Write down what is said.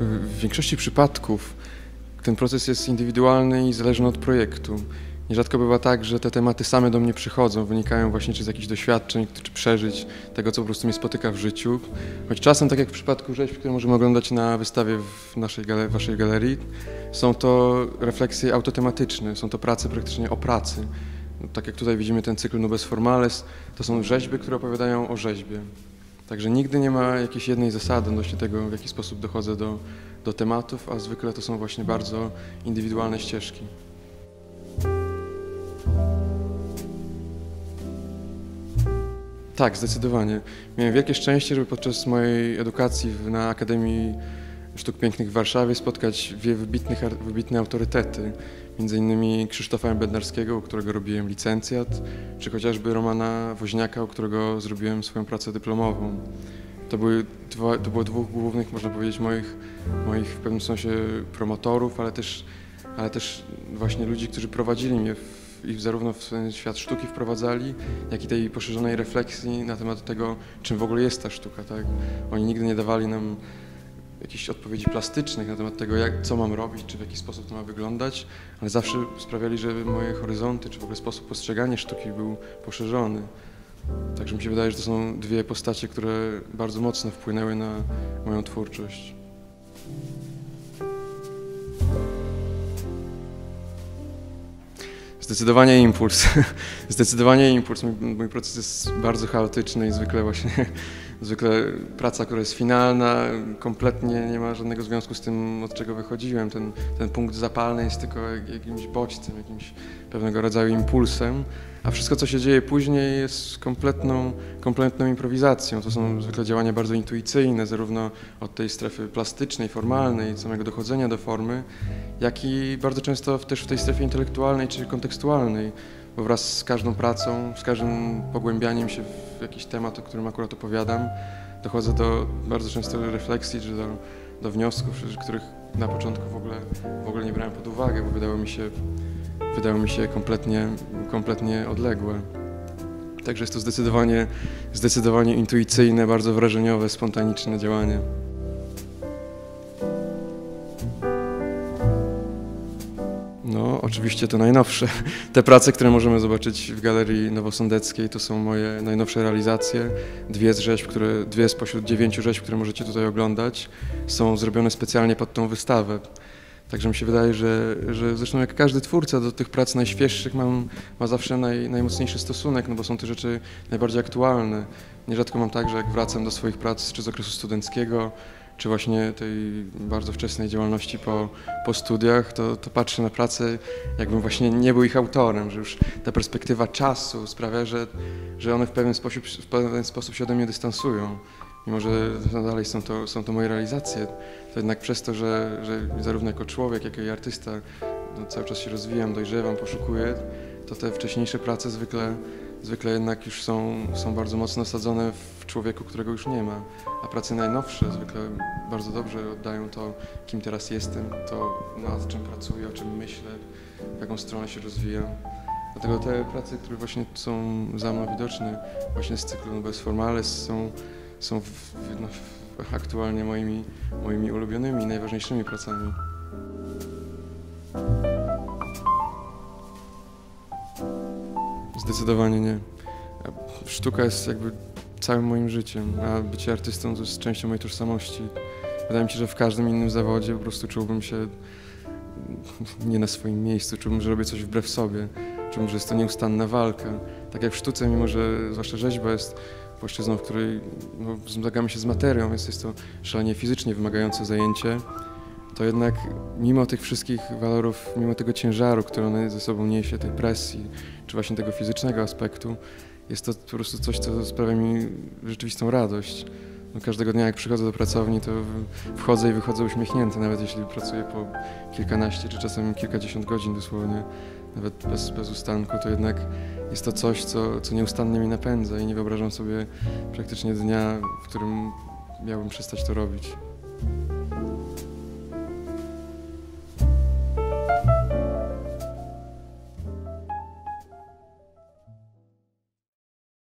W większości przypadków ten proces jest indywidualny i zależny od projektu. Nierzadko bywa tak, że te tematy same do mnie przychodzą, wynikają właśnie czy z jakichś doświadczeń, czy przeżyć, tego co po prostu mnie spotyka w życiu. Choć czasem, tak jak w przypadku rzeźb, które możemy oglądać na wystawie w naszej waszej galerii, są to refleksje autotematyczne, są to prace praktycznie o pracy. No, tak jak tutaj widzimy ten cykl Nubes Formales, to są rzeźby, które opowiadają o rzeźbie. Także nigdy nie ma jakiejś jednej zasady odnośnie tego, w jaki sposób dochodzę do, do tematów, a zwykle to są właśnie bardzo indywidualne ścieżki. Tak, zdecydowanie. Miałem wielkie szczęście, żeby podczas mojej edukacji na Akademii Sztuk Pięknych w Warszawie spotkać wybitnych, wybitne autorytety, między innymi Krzysztofa Bednarskiego, u którego robiłem licencjat, czy chociażby Romana Woźniaka, u którego zrobiłem swoją pracę dyplomową. To, były dwa, to było dwóch głównych, można powiedzieć, moich, moich w pewnym sensie promotorów, ale też, ale też właśnie ludzi, którzy prowadzili mnie w ich zarówno w świat sztuki wprowadzali, jak i tej poszerzonej refleksji na temat tego, czym w ogóle jest ta sztuka. Tak? Oni nigdy nie dawali nam jakichś odpowiedzi plastycznych na temat tego, jak, co mam robić, czy w jaki sposób to ma wyglądać, ale zawsze sprawiali, że moje horyzonty, czy w ogóle sposób postrzegania sztuki był poszerzony. Także mi się wydaje, że to są dwie postacie, które bardzo mocno wpłynęły na moją twórczość. Zdecydowanie impuls. Zdecydowanie impuls. Mój, mój, proces jest bardzo chaotyczny i zwykle właśnie, zwykle praca, która jest finalna, kompletnie nie ma żadnego związku z tym, od czego wychodziłem. Ten, ten punkt zapalny jest tylko jakimś bodźcem, jakimś pewnego rodzaju impulsem, a wszystko, co się dzieje później jest kompletną, kompletną improwizacją. To są zwykle działania bardzo intuicyjne, zarówno od tej strefy plastycznej, formalnej, samego dochodzenia do formy, jak i bardzo często też w tej strefie intelektualnej czy kontekstualnej, bo wraz z każdą pracą, z każdym pogłębianiem się w jakiś temat, o którym akurat opowiadam, dochodzę do bardzo często refleksji czy do, do wniosków, których na początku w ogóle, w ogóle nie brałem pod uwagę, bo wydało mi się, wydało mi się kompletnie, kompletnie odległe. Także jest to zdecydowanie, zdecydowanie intuicyjne, bardzo wrażeniowe, spontaniczne działanie. No, oczywiście to najnowsze. Te prace, które możemy zobaczyć w Galerii Nowosądeckiej, to są moje najnowsze realizacje. Dwie z rzeźb, które, dwie spośród dziewięciu rzeźb, które możecie tutaj oglądać, są zrobione specjalnie pod tą wystawę. Także mi się wydaje, że, że zresztą jak każdy twórca do tych prac najświeższych mam, ma zawsze naj, najmocniejszy stosunek, no bo są to rzeczy najbardziej aktualne. Nierzadko mam tak, że jak wracam do swoich prac czy z okresu studenckiego, czy właśnie tej bardzo wczesnej działalności po, po studiach, to, to patrzę na pracę, jakbym właśnie nie był ich autorem, że już ta perspektywa czasu sprawia, że, że one w pewien, sposób, w pewien sposób się ode mnie dystansują. Mimo, że dalej są to, są to moje realizacje, to jednak przez to, że, że zarówno jako człowiek, jak i artysta no, cały czas się rozwijam, dojrzewam, poszukuję, to te wcześniejsze prace zwykle zwykle jednak już są, są bardzo mocno osadzone w człowieku, którego już nie ma. A prace najnowsze zwykle bardzo dobrze oddają to, kim teraz jestem, to nad czym pracuję, o czym myślę, w jaką stronę się rozwijam. Dlatego te prace, które właśnie są za mną widoczne, właśnie z cyklu Nubes Formales, są, są w, no, aktualnie moimi, moimi ulubionymi, najważniejszymi pracami. Zdecydowanie nie. Sztuka jest jakby całym moim życiem, a bycie artystą to jest częścią mojej tożsamości. Wydaje mi się, że w każdym innym zawodzie po prostu czułbym się nie na swoim miejscu, czułbym, że robię coś wbrew sobie, czułbym, że jest to nieustanna walka. Tak jak w sztuce, mimo że zwłaszcza rzeźba jest płaszczyzną, w której no, zmagamy się z materią, więc jest to szalenie fizycznie wymagające zajęcie, to jednak mimo tych wszystkich walorów, mimo tego ciężaru, który on ze sobą niesie, tej presji, czy właśnie tego fizycznego aspektu, jest to po prostu coś, co sprawia mi rzeczywistą radość. No, każdego dnia, jak przychodzę do pracowni, to wchodzę i wychodzę uśmiechnięty, nawet jeśli pracuję po kilkanaście czy czasem kilkadziesiąt godzin dosłownie, nawet bez, bez ustanku, to jednak jest to coś, co, co nieustannie mi napędza i nie wyobrażam sobie praktycznie dnia, w którym miałbym przestać to robić.